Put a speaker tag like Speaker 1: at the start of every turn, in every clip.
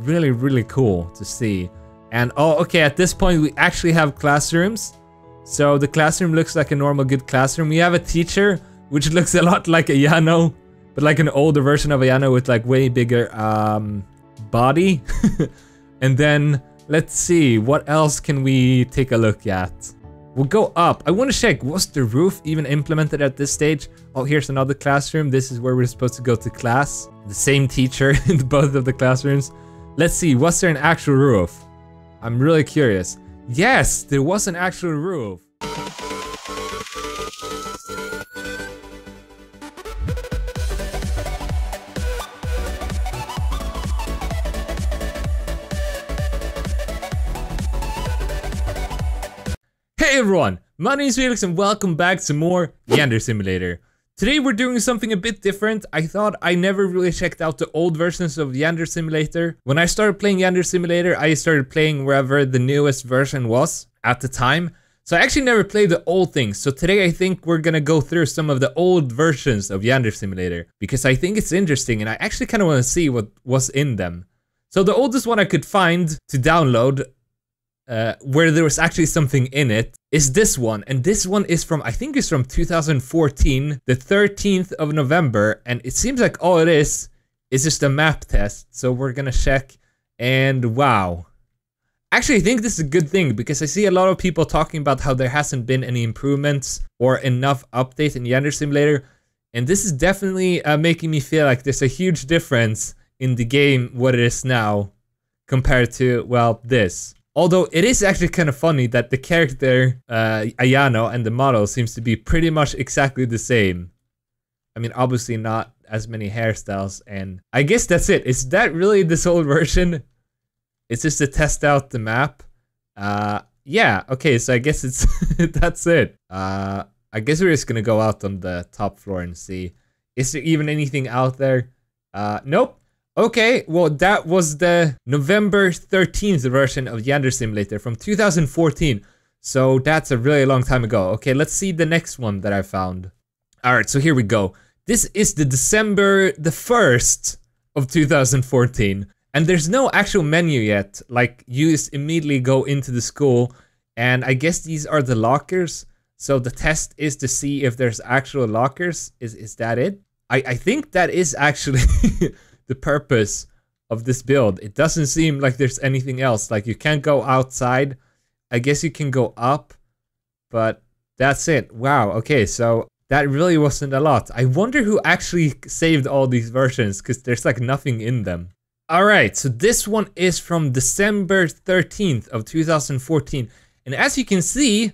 Speaker 1: really, really cool to see. And oh, okay, at this point we actually have classrooms. So the classroom looks like a normal good classroom. We have a teacher, which looks a lot like a Yano, but like an older version of a Yano with like way bigger um, body. and then let's see, what else can we take a look at? We'll go up. I want to check, was the roof even implemented at this stage? Oh, here's another classroom. This is where we're supposed to go to class. The same teacher in both of the classrooms. Let's see, was there an actual roof? I'm really curious. Yes, there was an actual roof. Hey everyone, my name is Felix and welcome back to more Yandere Simulator. Today we're doing something a bit different. I thought I never really checked out the old versions of Yandere Simulator. When I started playing Yandere Simulator, I started playing wherever the newest version was at the time. So I actually never played the old things. So today I think we're gonna go through some of the old versions of Yandere Simulator because I think it's interesting and I actually kind of want to see what was in them. So the oldest one I could find to download uh, where there was actually something in it is this one. And this one is from i think it's from 2014 the 13th of november. And it seems like all it is is just a map test. So we're gonna check. And wow. Actually i think this is a good thing because i see a lot of people talking about how there hasn't been any improvements or enough updates in Yandere simulator. And this is definitely uh, making me feel like there's a huge difference in the game what it is now compared to well this Although it is actually kind of funny that the character uh, Ayano and the model seems to be pretty much exactly the same. I mean, obviously not as many hairstyles, and I guess that's it. Is that really this old version? It's just to test out the map. Uh, yeah, okay, so I guess it's that's it. Uh, I guess we're just gonna go out on the top floor and see. Is there even anything out there? Uh, nope. Okay, well that was the November 13th version of Yandere Simulator from 2014. So that's a really long time ago. Okay, let's see the next one that I found. Alright, so here we go. This is the December the 1st of 2014. And there's no actual menu yet. Like, you just immediately go into the school. And I guess these are the lockers. So the test is to see if there's actual lockers. Is, is that it? I, I think that is actually... the purpose of this build. It doesn't seem like there's anything else. Like you can't go outside. I guess you can go up, but that's it. Wow. Okay, so that really wasn't a lot. I wonder who actually saved all these versions because there's like nothing in them. All right, so this one is from December 13th of 2014. And as you can see,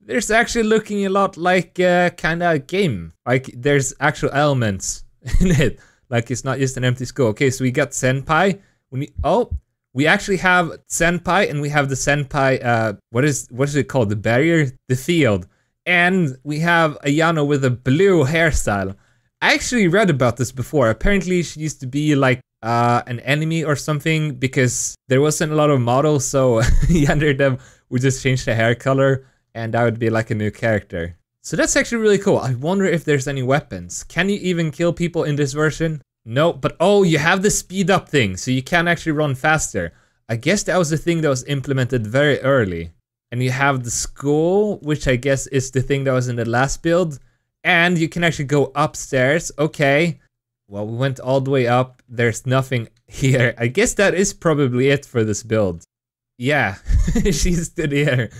Speaker 1: there's actually looking a lot like uh, kind of a game. Like there's actual elements in it. Like it's not just an empty skull. Okay, so we got Senpai. We need, oh, we actually have Senpai and we have the Senpai, uh, what is, what is it called? The barrier? The field. And we have Ayano with a blue hairstyle. I actually read about this before. Apparently she used to be like uh, an enemy or something because there wasn't a lot of models, so YandereDev would just change the hair color and that would be like a new character. So that's actually really cool. I wonder if there's any weapons. Can you even kill people in this version? No, but oh, you have the speed up thing, so you can actually run faster. I guess that was the thing that was implemented very early. And you have the school, which I guess is the thing that was in the last build. And you can actually go upstairs. Okay. Well, we went all the way up. There's nothing here. I guess that is probably it for this build. Yeah, she stood here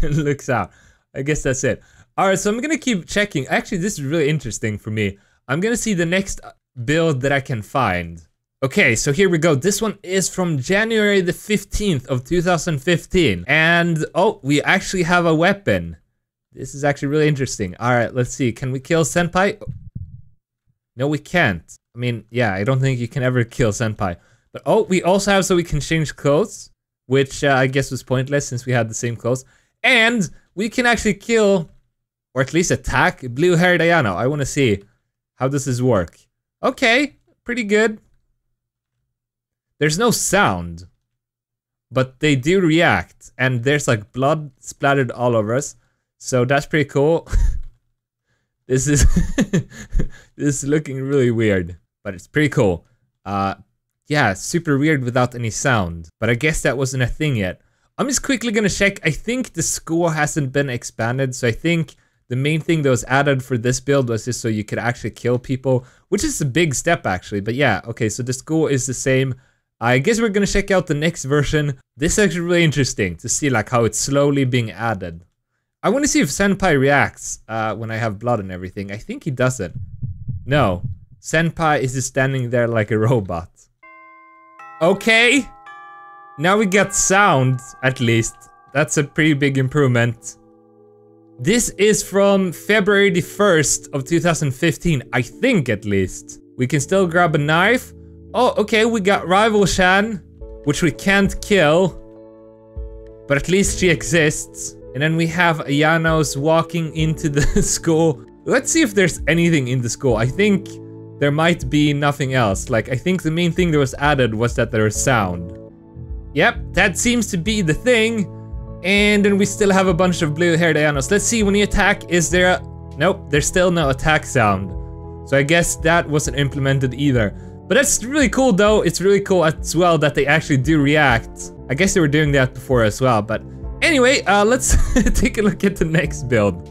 Speaker 1: and looks out. I guess that's it. Alright, so I'm gonna keep checking. Actually, this is really interesting for me. I'm gonna see the next build that I can find. Okay, so here we go. This one is from January the 15th of 2015. And, oh, we actually have a weapon. This is actually really interesting. Alright, let's see. Can we kill Senpai? No, we can't. I mean, yeah, I don't think you can ever kill Senpai. But, oh, we also have so we can change clothes. Which uh, I guess was pointless since we had the same clothes. And we can actually kill or at least attack blue-haired Diana. I want to see how does this work. Okay, pretty good. There's no sound, but they do react, and there's like blood splattered all over us. So that's pretty cool. this is this is looking really weird, but it's pretty cool. Uh, yeah, super weird without any sound. But I guess that wasn't a thing yet. I'm just quickly gonna check. I think the school hasn't been expanded, so I think the main thing that was added for this build was just so you could actually kill people, which is a big step actually. But yeah, okay, so the school is the same. I guess we're gonna check out the next version. This is actually really interesting to see like how it's slowly being added. I want to see if Senpai reacts uh, when I have blood and everything. I think he doesn't. No. Senpai is just standing there like a robot. Okay. Now we get sound, at least. That's a pretty big improvement. This is from February the 1st of 2015, I think at least. We can still grab a knife. Oh, okay, we got Rival-chan, which we can't kill. But at least she exists. And then we have Ayanos walking into the school. Let's see if there's anything in the school. I think there might be nothing else. Like, I think the main thing that was added was that there is sound. Yep, that seems to be the thing. And then we still have a bunch of blue-haired Ayanos. Let's see, when you attack, is there a... Nope, there's still no attack sound. So I guess that wasn't implemented either. But that's really cool though. It's really cool as well that they actually do react. I guess they were doing that before as well, but anyway, uh, let's take a look at the next build.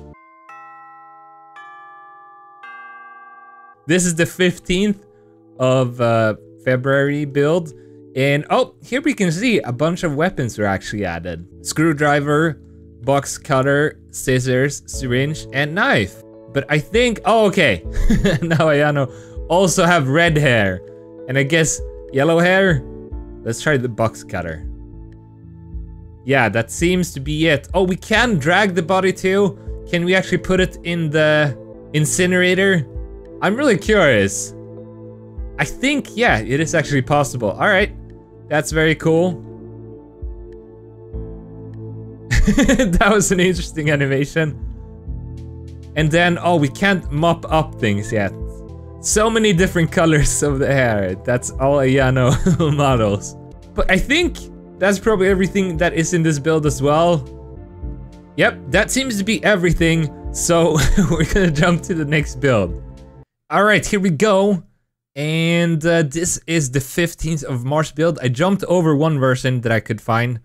Speaker 1: This is the 15th of uh, February build. And oh, here we can see a bunch of weapons were actually added. Screwdriver, box cutter, scissors, syringe, and knife. But I think, oh okay, now know, also have red hair. And I guess yellow hair? Let's try the box cutter. Yeah, that seems to be it. Oh, we can drag the body too? Can we actually put it in the incinerator? I'm really curious. I think, yeah, it is actually possible. All right, that's very cool. that was an interesting animation. And then, oh, we can't mop up things yet. So many different colors of the hair. That's all Ayano models. But I think that's probably everything that is in this build as well. Yep, that seems to be everything. So we're gonna jump to the next build. All right, here we go. And uh, this is the 15th of March build. I jumped over one version that I could find.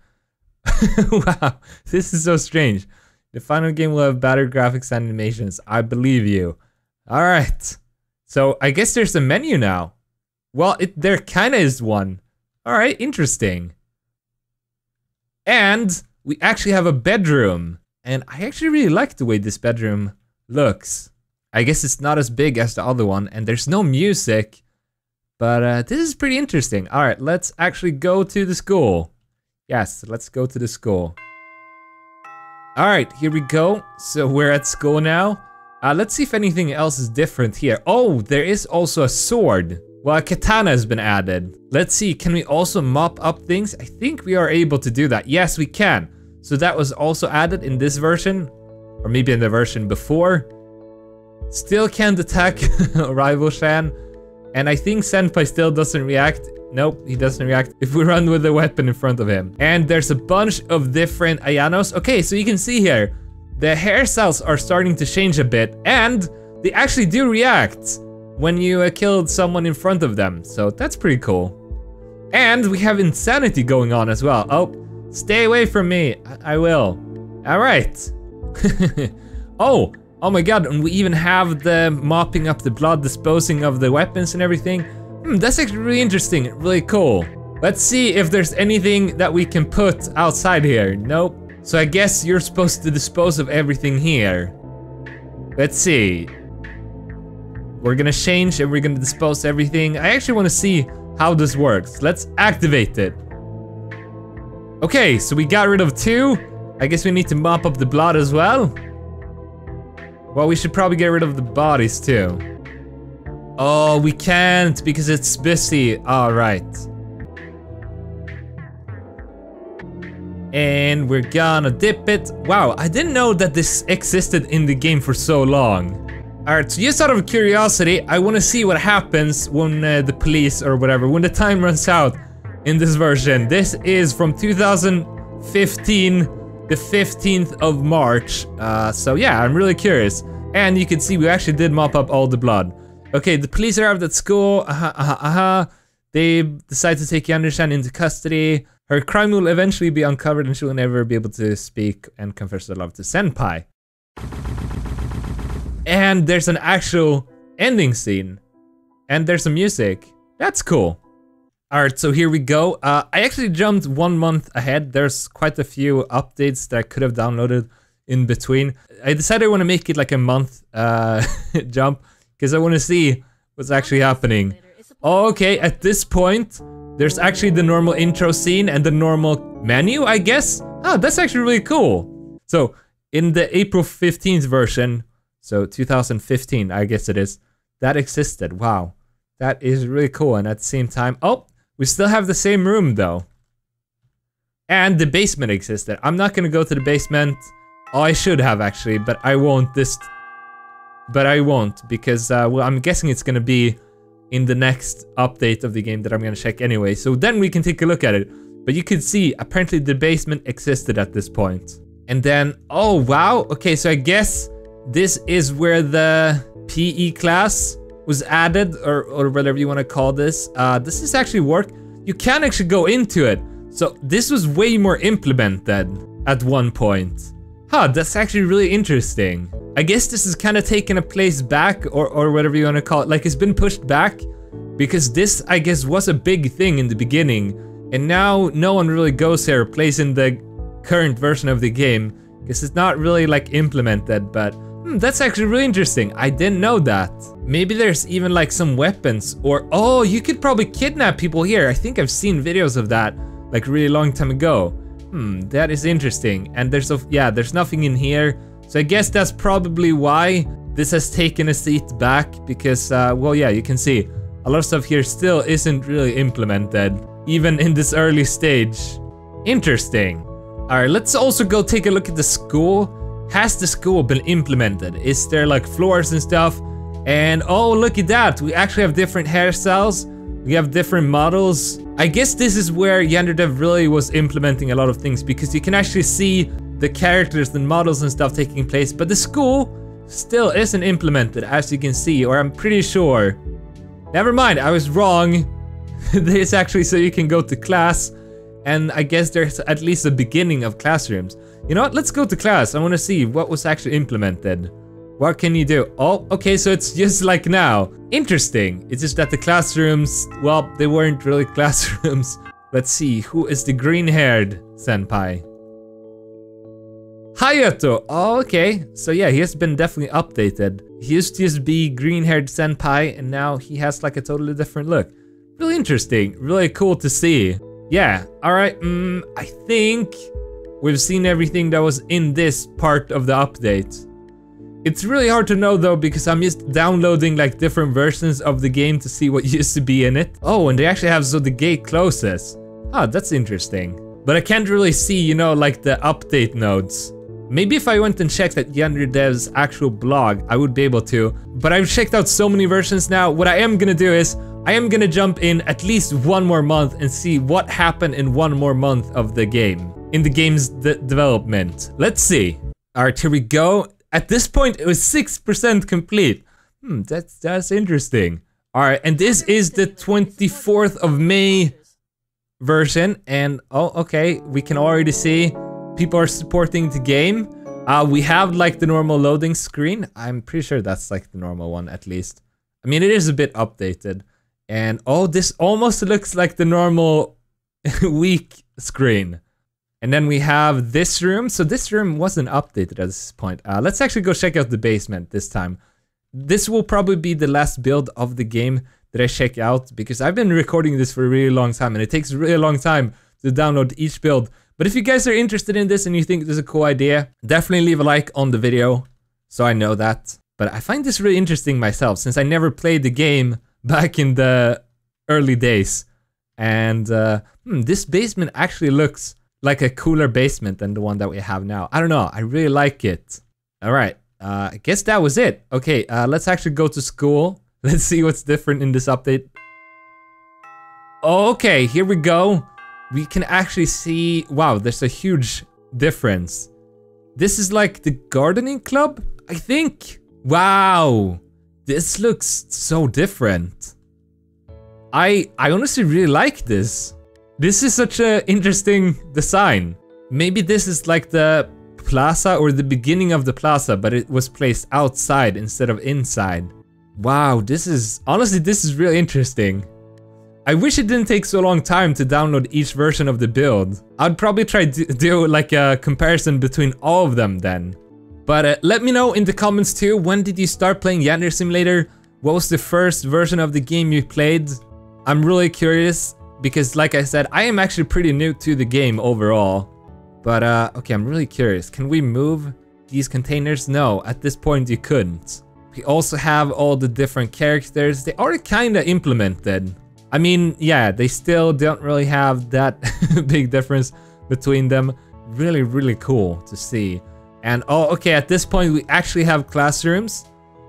Speaker 1: wow, this is so strange. The final game will have better graphics animations. I believe you. All right. So I guess there's a menu now. Well, it, there kind of is one. All right, interesting. And we actually have a bedroom. And I actually really like the way this bedroom looks. I guess it's not as big as the other one, and there's no music. But uh, this is pretty interesting. All right, let's actually go to the school. Yes, let's go to the school. All right, here we go. So we're at school now. Uh, let's see if anything else is different here. Oh, there is also a sword. Well, a katana has been added. Let's see, can we also mop up things? I think we are able to do that. Yes, we can. So that was also added in this version, or maybe in the version before. Still can't attack Rival-chan. And I think Senpai still doesn't react. Nope, he doesn't react if we run with the weapon in front of him. And there's a bunch of different Ayanos. Okay, so you can see here, the hair cells are starting to change a bit. And they actually do react when you uh, killed someone in front of them. So that's pretty cool. And we have insanity going on as well. Oh, stay away from me. I, I will. All right. oh, Oh my god, and we even have the mopping up the blood, disposing of the weapons and everything. Hmm, that's actually really interesting, really cool. Let's see if there's anything that we can put outside here. Nope. So I guess you're supposed to dispose of everything here. Let's see. We're gonna change and we're gonna dispose everything. I actually wanna see how this works. Let's activate it. Okay, so we got rid of two. I guess we need to mop up the blood as well. Well, we should probably get rid of the bodies too. Oh, we can't because it's busy. All right. And we're gonna dip it. Wow, I didn't know that this existed in the game for so long. Alright, so just out of curiosity, I want to see what happens when uh, the police or whatever, when the time runs out in this version. This is from 2015 the 15th of March. Uh, so yeah, I'm really curious. And you can see we actually did mop up all the blood. Okay, the police arrived at school. -huh, uh -huh. they decide to take Yandere-chan into custody. Her crime will eventually be uncovered and she will never be able to speak and confess her love to Senpai. And there's an actual ending scene. And there's some music. That's cool. Alright, so here we go. Uh, I actually jumped one month ahead. There's quite a few updates that I could have downloaded in between. I decided I want to make it like a month uh, jump because I want to see what's actually happening. okay, at this point, there's actually the normal intro scene and the normal menu, I guess. Oh, that's actually really cool. So, in the April 15th version, so 2015, I guess it is, that existed. Wow. That is really cool. And at the same time, oh, we still have the same room though. And the basement existed. I'm not gonna go to the basement. Oh, I should have actually, but I won't this... But I won't, because, uh, well, I'm guessing it's gonna be in the next update of the game that I'm gonna check anyway. So then we can take a look at it. But you can see, apparently the basement existed at this point. And then, oh wow, okay, so I guess this is where the PE class was added, or, or whatever you want to call this. Uh, this is actually work. You can actually go into it. So this was way more implemented at one point. Huh, that's actually really interesting. I guess this is kind of taking a place back, or, or whatever you want to call it. Like, it's been pushed back, because this, I guess, was a big thing in the beginning, and now no one really goes here, plays in the current version of the game, because it's not really, like, implemented, but hmm, that's actually really interesting. I didn't know that. Maybe there's even, like, some weapons, or, oh, you could probably kidnap people here. I think I've seen videos of that, like, really long time ago. Hmm, that is interesting. And there's, a, yeah, there's nothing in here. So I guess that's probably why this has taken a seat back because, uh, well, yeah, you can see a lot of stuff here still isn't really implemented, even in this early stage. Interesting. All right, let's also go take a look at the school. Has the school been implemented? Is there like floors and stuff? And oh, look at that. We actually have different hairstyles. We have different models. I guess this is where YandereDev really was implementing a lot of things because you can actually see the characters and models and stuff taking place, but the school still isn't implemented as you can see, or I'm pretty sure. Never mind, I was wrong. this actually so you can go to class, and I guess there's at least a beginning of classrooms. You know what, let's go to class. I want to see what was actually implemented. What can you do? Oh, okay, so it's just like now. Interesting. It's just that the classrooms, well, they weren't really classrooms. Let's see, who is the green-haired senpai? Hayato! Oh, okay. So yeah, he has been definitely updated. He used to just be green-haired senpai, and now he has like a totally different look. Really interesting. Really cool to see. Yeah, alright, mm, I think we've seen everything that was in this part of the update. It's really hard to know though because I'm just downloading like different versions of the game to see what used to be in it. Oh, and they actually have so the gate closes. Ah, that's interesting. But I can't really see, you know, like the update nodes. Maybe if I went and checked at Yandere Dev's actual blog, I would be able to. But I've checked out so many versions now. What I am gonna do is, I am gonna jump in at least one more month and see what happened in one more month of the game. In the game's de development. Let's see. Alright, here we go. At this point, it was 6% complete. Hmm, that's, that's interesting. Alright, and this is the 24th of May version. And, oh, okay, we can already see people are supporting the game. Uh, we have, like, the normal loading screen. I'm pretty sure that's, like, the normal one, at least. I mean, it is a bit updated. And, oh, this almost looks like the normal week screen. And then we have this room. So this room wasn't updated at this point. Uh, let's actually go check out the basement this time. This will probably be the last build of the game that I check out because I've been recording this for a really long time and it takes a really long time to download each build. But if you guys are interested in this and you think this is a cool idea, definitely leave a like on the video so I know that. But I find this really interesting myself since I never played the game back in the early days. And uh, hmm, this basement actually looks like a cooler basement than the one that we have now. I don't know. I really like it. All right. Uh, I guess that was it. Okay, uh, let's actually go to school. Let's see what's different in this update. Okay, here we go. We can actually see... Wow, there's a huge difference. This is like the gardening club, I think. Wow. This looks so different. I, I honestly really like this. This is such an interesting design. Maybe this is like the plaza or the beginning of the plaza, but it was placed outside instead of inside. Wow, this is, honestly, this is really interesting. I wish it didn't take so long time to download each version of the build. I'd probably try to do like a comparison between all of them then. But uh, let me know in the comments too, when did you start playing Yandere Simulator? What was the first version of the game you played? I'm really curious because like I said, I am actually pretty new to the game overall. But uh, okay, I'm really curious. Can we move these containers? No, at this point you couldn't. We also have all the different characters. They are kind of implemented. I mean, yeah, they still don't really have that big difference between them. Really, really cool to see. And oh, okay, at this point we actually have classrooms.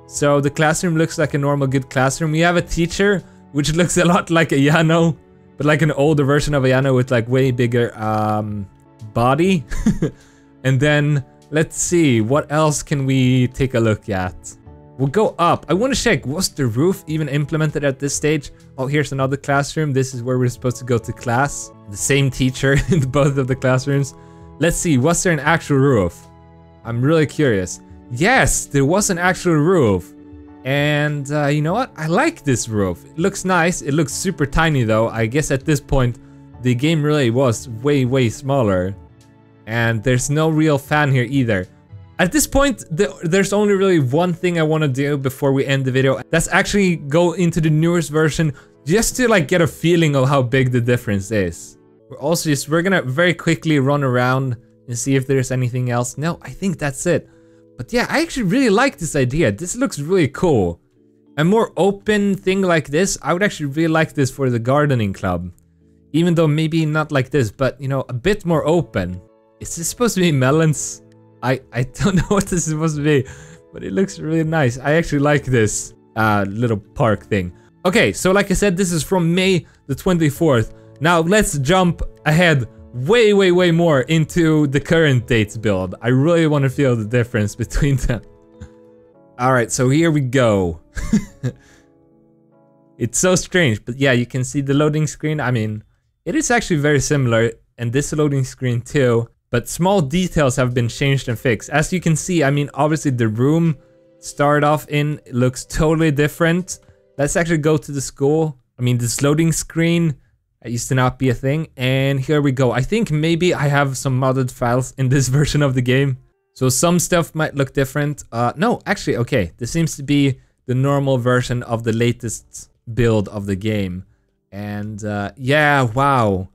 Speaker 1: So the classroom looks like a normal good classroom. We have a teacher, which looks a lot like a Yano, but like an older version of a Yano with like way bigger um, body. and then let's see, what else can we take a look at? We'll go up. I want to check, was the roof even implemented at this stage? Oh, here's another classroom. This is where we're supposed to go to class. The same teacher in both of the classrooms. Let's see, was there an actual roof? I'm really curious. Yes, there was an actual roof. And uh, you know what? I like this roof. It looks nice. It looks super tiny though. I guess at this point, the game really was way, way smaller. And there's no real fan here either. At this point, the, there's only really one thing I want to do before we end the video. That's actually go into the newest version just to like get a feeling of how big the difference is. We're also just, we're gonna very quickly run around and see if there's anything else. No, I think that's it. But yeah, I actually really like this idea. This looks really cool. A more open thing like this, I would actually really like this for the gardening club. Even though maybe not like this, but you know, a bit more open. Is this supposed to be melons? I, I don't know what this is supposed to be, but it looks really nice. I actually like this uh, little park thing. Okay, so like I said, this is from May the 24th. Now let's jump ahead way, way, way more into the current dates build. I really want to feel the difference between them. Alright, so here we go. it's so strange, but yeah, you can see the loading screen. I mean, it is actually very similar, and this loading screen too, but small details have been changed and fixed. As you can see, I mean, obviously the room start off in looks totally different. Let's actually go to the school. I mean, this loading screen it used to not be a thing. And here we go. I think maybe I have some modded files in this version of the game. So some stuff might look different. Uh, no, actually, okay. This seems to be the normal version of the latest build of the game. And uh, yeah, wow.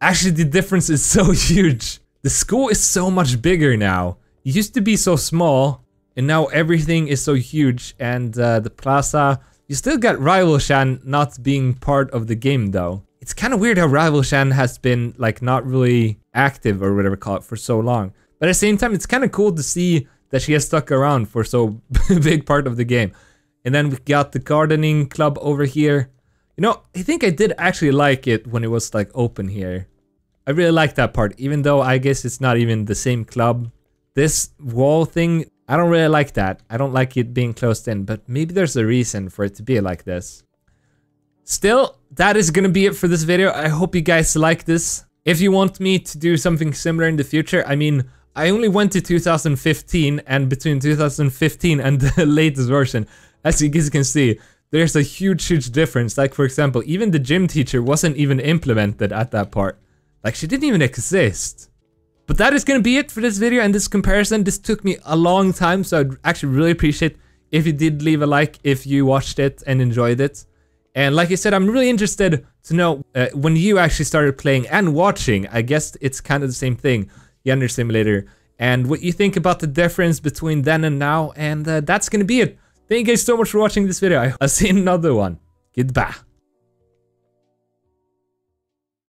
Speaker 1: Actually, the difference is so huge. The school is so much bigger now. It used to be so small, and now everything is so huge. And uh, the plaza, you still got Rival-chan not being part of the game though. It's kind of weird how Rival-chan has been like not really active or whatever call it for so long. But at the same time, it's kind of cool to see that she has stuck around for so big part of the game. And then we got the gardening club over here. You know, I think I did actually like it when it was like open here. I really like that part, even though I guess it's not even the same club. This wall thing, I don't really like that. I don't like it being closed in, but maybe there's a reason for it to be like this. Still, that is gonna be it for this video. I hope you guys like this. If you want me to do something similar in the future, I mean, I only went to 2015 and between 2015 and the latest version, as you guys can see, there's a huge, huge difference. Like for example, even the gym teacher wasn't even implemented at that part. Like she didn't even exist. But that is gonna be it for this video and this comparison. This took me a long time, so I'd actually really appreciate if you did leave a like if you watched it and enjoyed it. And like I said, I'm really interested to know uh, when you actually started playing and watching. I guess it's kind of the same thing, Yandere Simulator, and what you think about the difference between then and now. And uh, that's gonna be it. Thank you guys so much for watching this video. I'll see you in another one. Goodbye.